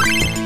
Bye.